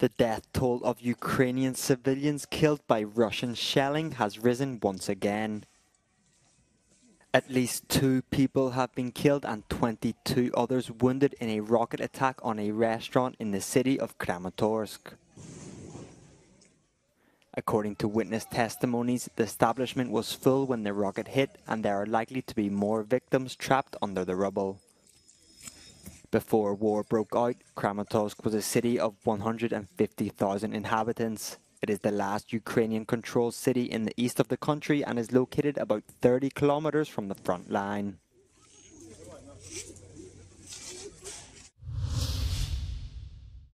The death toll of Ukrainian civilians killed by Russian shelling has risen once again. At least two people have been killed and 22 others wounded in a rocket attack on a restaurant in the city of Kramatorsk. According to witness testimonies, the establishment was full when the rocket hit and there are likely to be more victims trapped under the rubble. Before war broke out, Kramatorsk was a city of 150,000 inhabitants. It is the last Ukrainian-controlled city in the east of the country and is located about 30 kilometers from the front line.